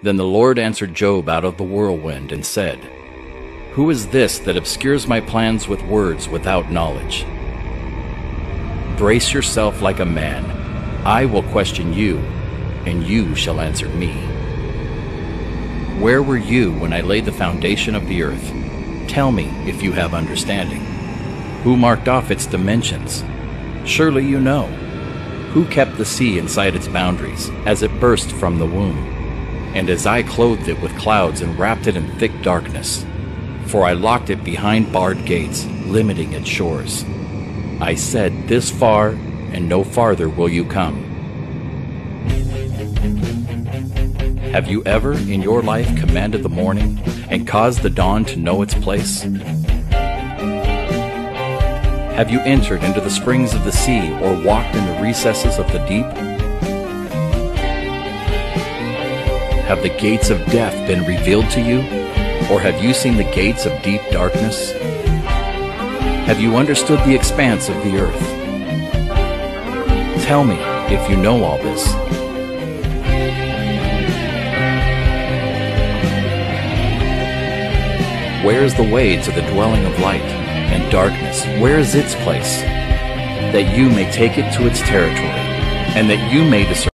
Then the Lord answered Job out of the whirlwind and said, Who is this that obscures my plans with words without knowledge? Brace yourself like a man. I will question you, and you shall answer me. Where were you when I laid the foundation of the earth? Tell me if you have understanding. Who marked off its dimensions? Surely you know. Who kept the sea inside its boundaries as it burst from the womb? And as I clothed it with clouds and wrapped it in thick darkness, for I locked it behind barred gates, limiting its shores. I said, This far and no farther will you come. Have you ever in your life commanded the morning and caused the dawn to know its place? Have you entered into the springs of the sea or walked in the recesses of the deep? Have the gates of death been revealed to you? Or have you seen the gates of deep darkness? Have you understood the expanse of the earth? Tell me if you know all this. Where is the way to the dwelling of light? And darkness, where is its place? That you may take it to its territory, and that you may discern.